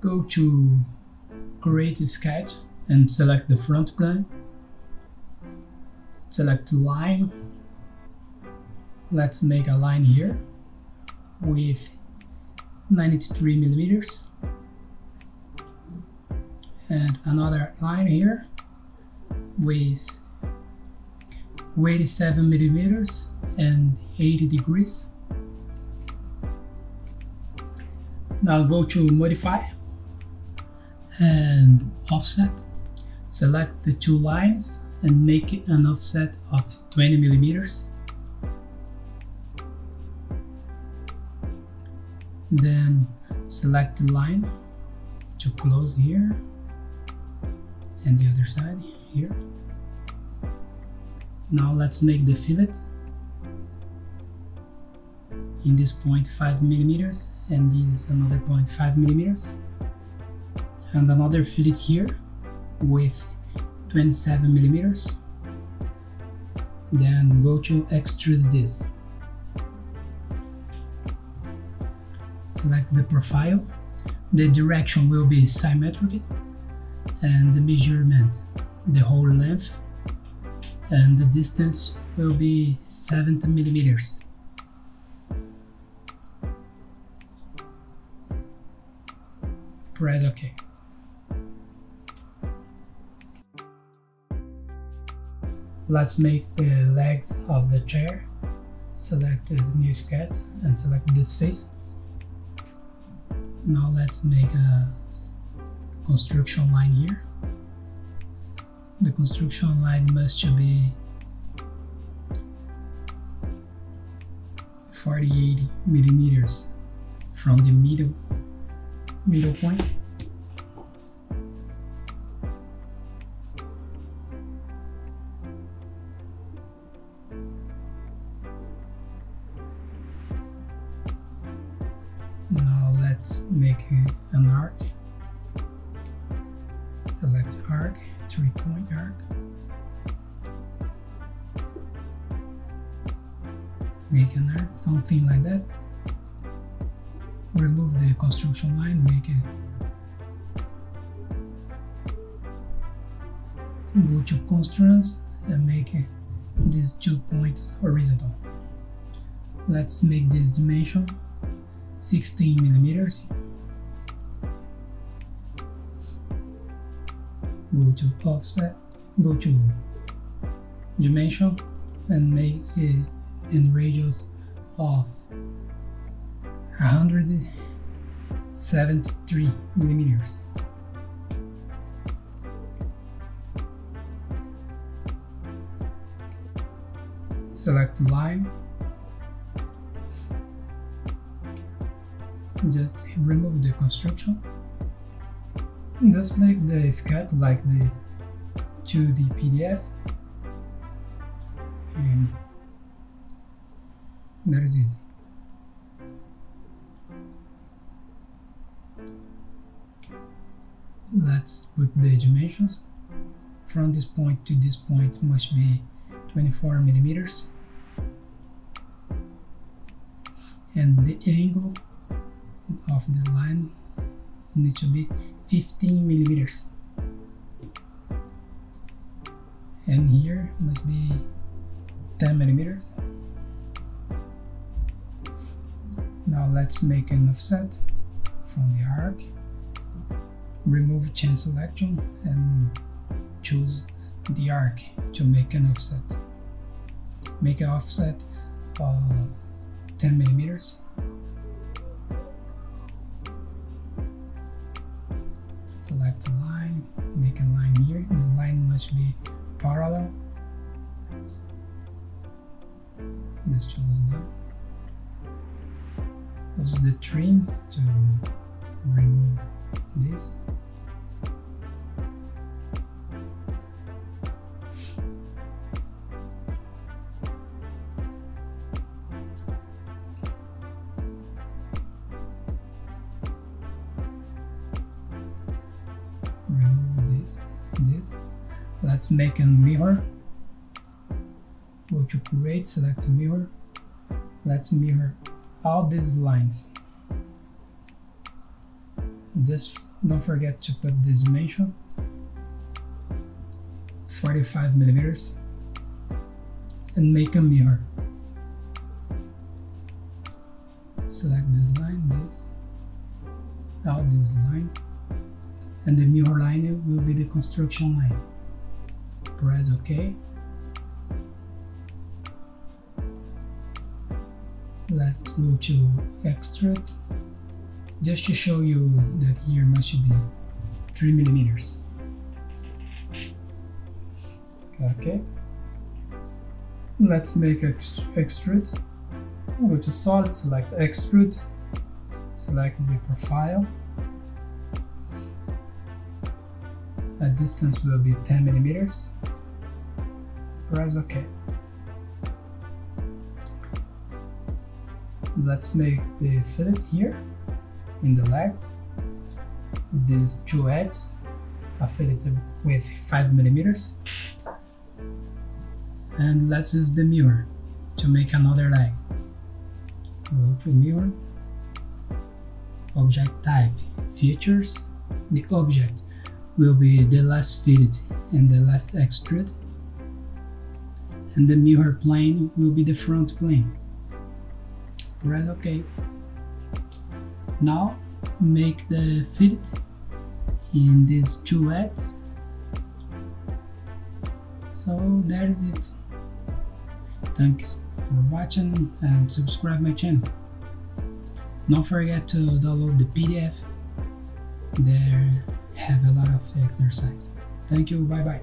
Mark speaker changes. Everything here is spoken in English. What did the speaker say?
Speaker 1: go to create a sketch and select the front plane. Select line. Let's make a line here with 93 millimeters. And another line here with 87 millimeters and 80 degrees now go to modify and offset. Select the two lines and make it an offset of 20 millimeters. Then select the line to close here and the other side here. Now let's make the fillet in this point 0.5 millimeters and this another point 0.5 millimeters. And another fillet here with 27 millimeters. Then go to extrude this. Select the profile. The direction will be symmetric and the measurement the whole length. And the distance will be 70 millimeters press ok let's make the legs of the chair. Select the new sketch and select this face. Now let's make a construction line here. The construction line must be 48 millimeters from the middle middle point. Now let's make an arc. Select arc three point arc. Make an arc something like that remove the construction line make it go to constraints and make it these two points horizontal. Let's make this dimension 16 millimeters. Go to offset go to dimension and make it in radius of 173 millimeters. Select the line. Just remove the construction. Just make the sketch like the 2D PDF and that is. easy let's put the dimensions. From this point to this point must be 24 millimeters. And the angle of this line needs to be 15 millimeters. And here must be 10 millimeters. Now let's make an offset from the arc remove chain selection and choose the arc to make an offset. Make an offset of 10 millimeters. Select a line make a line here. This line must be parallel. Let's choose that use the trim to remove this this. Let's make a mirror. Go to create select mirror. Let's mirror all these lines. Just don't forget to put this dimension. 45 millimeters. And make a mirror. Select this line, this, out this line, and the mirror line will be the construction line. Press OK. Let's go to extrude just to show you that here must be 3 millimeters. Okay, let's make ext extrude. Go to solid, select extrude, select the profile. A distance will be 10 millimeters. Press OK. Let's make the fillet here in the legs. These two edges are filleted with 5 millimeters. And let's use the mirror to make another leg. Go to mirror, object type, features, the object will be the last fillet and the last extrude and the mirror plane will be the front plane. Press OK. Now make the fillet in these two edges. So that is it. Thanks for watching and subscribe my channel. Don't forget to download the PDF. There have a lot of exercise. Thank you. Bye bye.